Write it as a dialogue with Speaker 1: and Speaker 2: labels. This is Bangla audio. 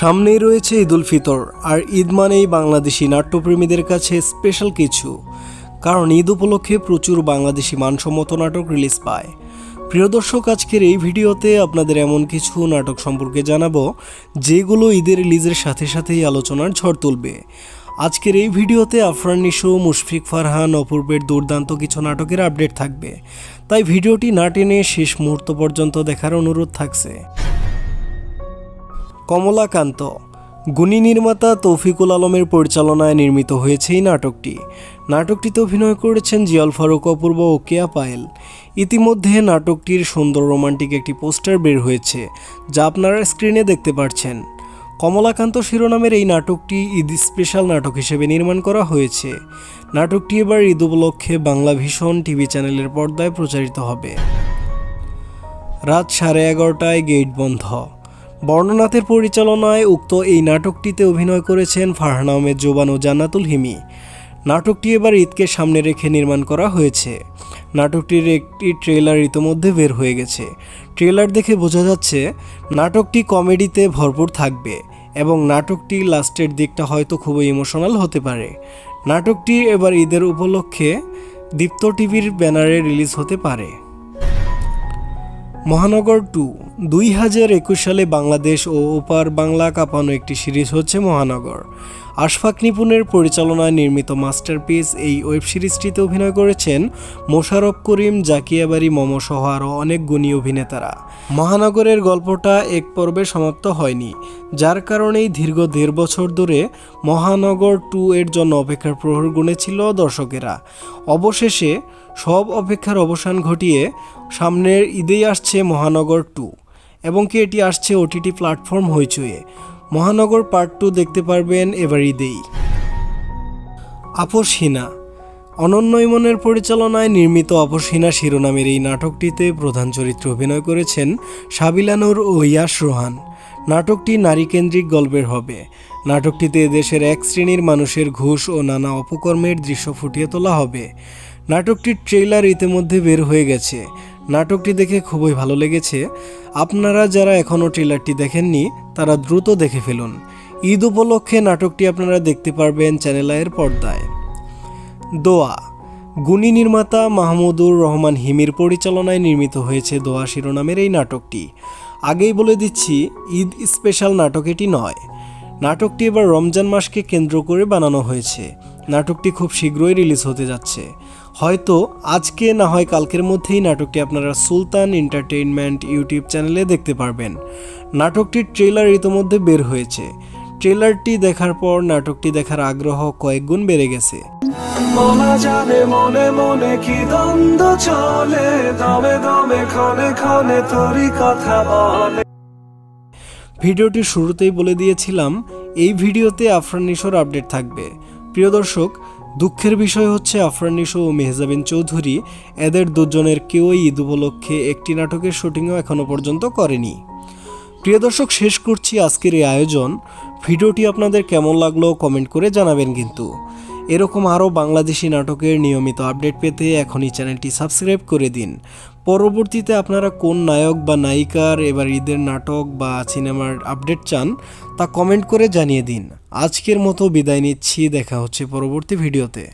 Speaker 1: সামনেই রয়েছে ঈদ ফিতর, আর ঈদ মানেই বাংলাদেশি নাট্যপ্রেমীদের কাছে স্পেশাল কিছু, কারণ ঈদ উপলক্ষে প্রচুর বাংলাদেশি মানসম্মত নাটক রিলিজ পায়। প্রিয় দর্শক, আজকের এই ভিডিওতে আপনাদের এমন কিছু নাটক সম্পর্কে জানাব, যেগুলো ঈদের রিলিজের সাথে সাথেই আলোচনার ঝড় তুলবে। আজকের এই ভিডিওতে আফরান নিশো, মুশফিক ফারহান, অপূর্বের দুর্দান্ত কিছু নাটকের আপডেট থাকবে। তাই ভিডিওটি না টেনে শেষ মুহূর্ত পর্যন্ত দেখার অনুরোধ থাকছে। কমলাকান্ত। গুণী নির্মাতা তৌফিকুল আলমের পরিচালনায় নির্মিত হয়েছে এই নাটকটি। নাটকটিতে অভিনয় করেছেন জিয়াল ফারুক অপূর্ব ও কেয়া পায়েল। ইতিমধ্যে নাটকটির সুন্দর রোমান্টিক একটি পোস্টার বের হয়েছে, যা আপনারা স্ক্রিনে দেখতে পাচ্ছেন কমলাকান্ত শিরোনামের এই নাটকটি ঈদ স্পেশাল নাটক হিসেবে নির্মাণ করা হয়েছে। নাটকটি এবার ঈদ উপলক্ষে বাংলা ভীষণ টিভি চ্যানেলের পর্দায় প্রচারিত হবে। রাত সাড়ে এগারোটায় গেট বন্ধ। বর্ণনাথের পরিচালনায় উক্ত এই নাটকটিতে অভিনয় করেছেন ফারহান আহমেদ, জোবান ও জান্নাতুল হিমি। নাটকটি এবার ঈদকে সামনে রেখে নির্মাণ করা হয়েছে। নাটকটির একটি ট্রেলার ইতোমধ্যে বের হয়ে গেছে। ট্রেলার দেখে বোঝা যাচ্ছে, নাটকটি কমেডিতে ভরপুর থাকবে এবং নাটকটি লাস্টের দিকটা হয়তো খুবই ইমোশনাল হতে পারে। নাটকটি এবার ঈদের উপলক্ষে দীপ্ত টিভির ব্যানারে রিলিজ হতে পারে। মহানগর টু। দুই হাজার একুশ সালে বাংলাদেশ ও ওপার বাংলা কাঁপানো একটি সিরিজ হচ্ছে মহানগর। আশফাক নিপুণের পরিচালনায় নির্মিত মাস্টারপিস এই ওয়েব সিরিজটিতে অভিনয় করেছেন মোশারফ করিম জাকিয়াবাড়ি মম সহ আরও অনেক গুণী অভিনেতারা। মহানগরের গল্পটা এক পর্বে সমাপ্ত হয়নি, যার কারণেই দীর্ঘ দেড় বছর ধরে মহানগর টু এর জন্য অপেক্ষার প্রহর গুনেছিল দর্শকেরা। অবশেষে সব অপেক্ষার অবসান ঘটিয়ে সামনের ঈদেই আসছে মহানগর টু এবং কি এটি আসছে ওটিটি প্ল্যাটফর্ম হইচয়ে মহানগর পার্ট টু দেখতে পারবেন এবার ঈদেই। আপসহীনা। অনন্য ইমনের পরিচালনায় নির্মিত আপসহীনা শিরোনামের এই নাটকটিতে প্রধান চরিত্রে অভিনয় করেছেন সাবিলানুর ও ইয়াস রোহান। নাটকটি নারীকেন্দ্রিক গল্পের হবে। নাটকটিতে দেশের এক শ্রেণির মানুষের ঘুষ ও নানা অপকর্মের দৃশ্য ফুটিয়ে তোলা হবে। নাটকটির ট্রেইলার ইতিমধ্যে বের হয়ে গেছে। নাটকটি দেখে খুবই ভালো লেগেছে। আপনারা যারা এখনও ট্রেলারটি দেখেননি, তারা দ্রুত দেখে ফেলুন। ঈদ উপলক্ষে নাটকটি আপনারা দেখতে পারবেন চ্যানেল আয়ের পর্দায়। দোয়া। গুণী নির্মাতা মাহমুদুর রহমান হিমির পরিচালনায় নির্মিত হয়েছে দোয়া শিরোনামের এই নাটকটি। আগেই বলে দিচ্ছি, ঈদ স্পেশাল নাটক এটি নয়। নাটকটি এবার রমজান মাসকে কেন্দ্র করে বানানো হয়েছে। নাটকটি খুব শীঘ্রই রিলিজ হতে যাচ্ছে। হয়তো আজকে না হয় কালকের মধ্যেই নাটকটি আপনারা সুলতান এন্টারটেইনমেন্ট ইউটিউব চ্যানেলে দেখতে পারবেন। নাটকটির ট্রেলার ইতোমধ্যে বের হয়েছে। ট্রেলারটি দেখার পর নাটকটি দেখার আগ্রহ কয়েকগুণ বেড়ে গেছে।
Speaker 2: বলা জানে মনে মনে কি দ্বন্দ্ব চলে? দমে দমে ক্ষণে ক্ষণে তোরই কথা বলে।
Speaker 1: ভিডিওটির শুরুতেই বলে দিয়েছিলাম এই ভিডিওতে আফরান নিশোর আপডেট থাকবে। প্রিয় দর্শক দুঃখের বিষয় হচ্ছে আফরান নিশো ও মেহজাবিন চৌধুরী এদের দুজনের কেউই ঈদ উপলক্ষে একটি নাটকের শুটিংও এখনও পর্যন্ত করেনি। প্রিয় দর্শক, শেষ করছি আজকের এই আয়োজন। ভিডিওটি আপনাদের কেমন লাগল কমেন্ট করে জানাবেন কিন্তু। এরকম আরও বাংলাদেশি নাটকের নিয়মিত আপডেট পেতে এখনই চ্যানেলটি সাবস্ক্রাইব করে দিন। পরবর্তীতে আপনারা কোন নায়ক বা নায়িকার এবার ঈদের নাটক বা সিনেমার আপডেট চান তা কমেন্ট করে জানিয়ে দিন। আজকের মতো বিদায় নিচ্ছি, দেখা হচ্ছে পরবর্তী ভিডিওতে।